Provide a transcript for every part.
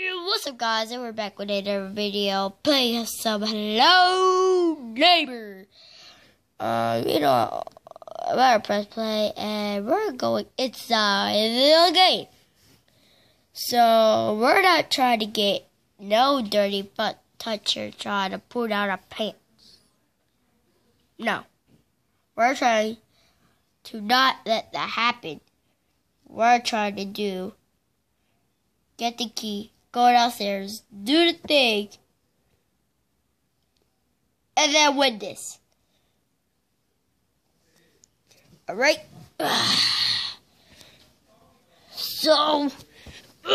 What's up guys, and we're back with another video playing some Hello Neighbor. Uh, you know, I'm gonna press play and we're going inside the game. So, we're not trying to get no dirty butt toucher trying to pull down our pants. No. We're trying to not let that happen. We're trying to do get the key, go downstairs, do the thing, and then win this. Alright? So,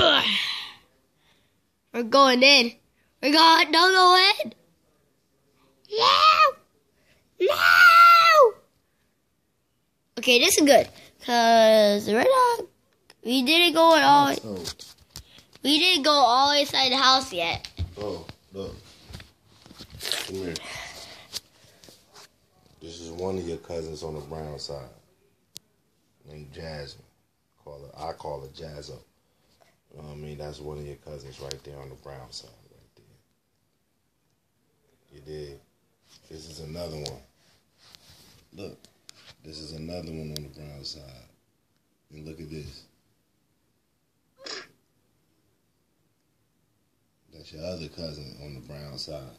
we're going in. We're going, don't go in. No! No! Okay, this is good. Because we're not, we didn't go at all. We didn't go all inside the house yet. oh, look. Come here. This is one of your cousins on the brown side. Named Jasmine. Call her I call her Jazzo. You know what I mean? That's one of your cousins right there on the brown side right there. You did. This is another one. Look. This is another one on the brown side. And look at this. That's your other cousin on the brown side.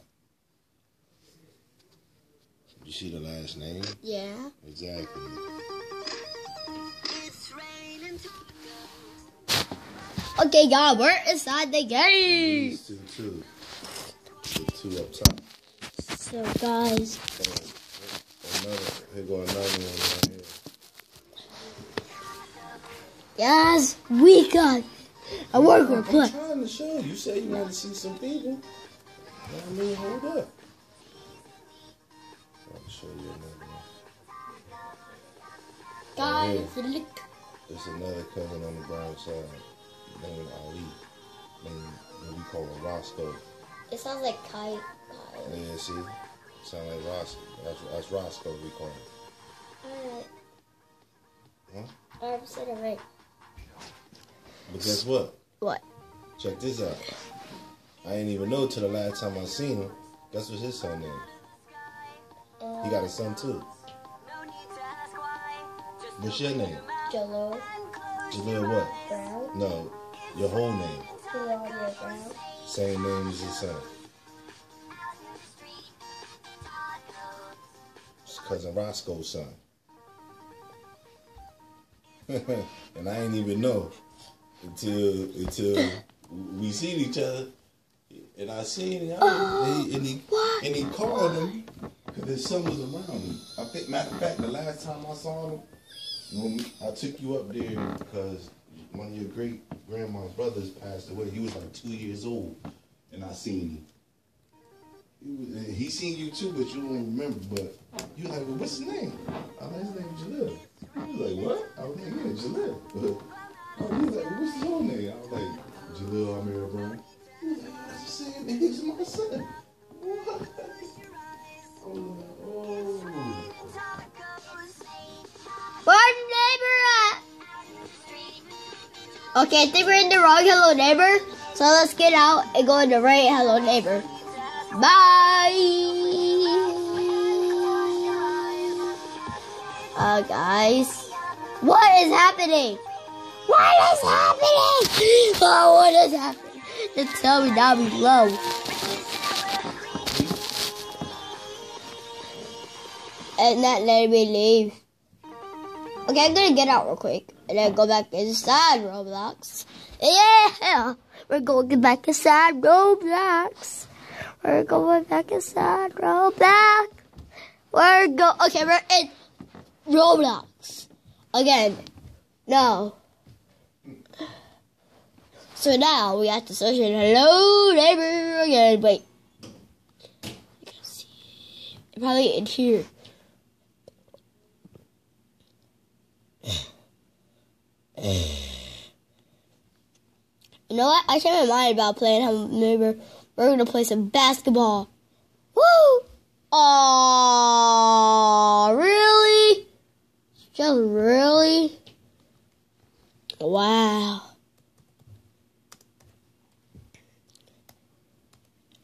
You see the last name? Yeah. Exactly. Okay, God, we're inside the game. These two, two. The two up top. So, guys, another, here go another one right here. yes, we got a worker I'm play. trying to show you. You said you wanted to see some people. You know what I mean? Hold up. I'll show you another one. Guys, look. There's another cousin on the brown side named Ali. Named, what we call him Roscoe. It sounds like Kai. Kai. Yeah, see? Sound like Roscoe. That's, that's Roscoe we call him. Alright. Huh? I'm said it right. But guess what? What? Check this out. I didn't even know till the last time I seen him. Guess what his son name? He got a son too. What's your name? Jello Jalil what? Brown. No, your whole name. Brown. Same name as his son. It's cousin Roscoe's son. and I ain't even know until until we seen each other. And I seen him, oh, and he, and he, and he called him because his son was around me. I think, matter of fact, the last time I saw him, when I took you up there because one of your great grandma's brothers passed away. He was like two years old, and I seen him. He, was, he seen you too, but you don't remember. But you like, well, what's his name? I like his name Jalil. He was like, what? I was like, yeah, Jalil. Oh, he was like, what's his whole name? I was like, Amir. He was like, name my son. What? Oh. Neighbor? Okay, I think we're in the wrong hello neighbor. So let's get out and go in the right hello neighbor. Bye. Uh, guys. What is happening? What is happening? Oh, what is happening? Just tell me down below. And that let me leave. Okay, I'm gonna get out real quick and then go back inside Roblox. Yeah, we're going back inside Roblox. We're going back inside Roblox. We're go. Okay, we're in Roblox again. No. So now we have to search in hello neighbor again. Wait. I can see. Probably in here. You know what? I changed my mind about playing Hello Neighbor. We're gonna play some basketball. Woo! Aww, really? Just really? Wow.